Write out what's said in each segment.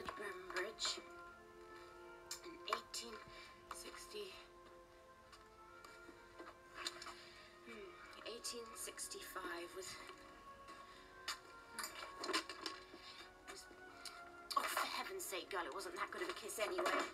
Lord Bembridge in 1860. 1865 hmm, was oh for heaven's sake girl it wasn't that good of a kiss anyway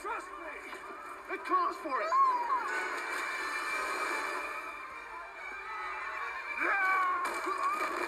Trust me! It calls for it! Oh. No!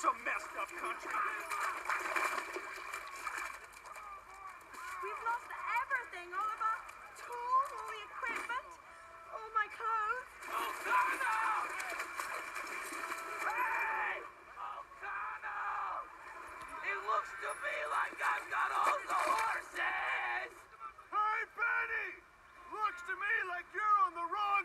It's a messed up country. We've lost everything, Oliver. Tools, all the equipment, all my clothes. O'Connell! Hey! O'Connell! It looks to me like I've got all the horses! Hey, Benny! Looks to me like you're on the wrong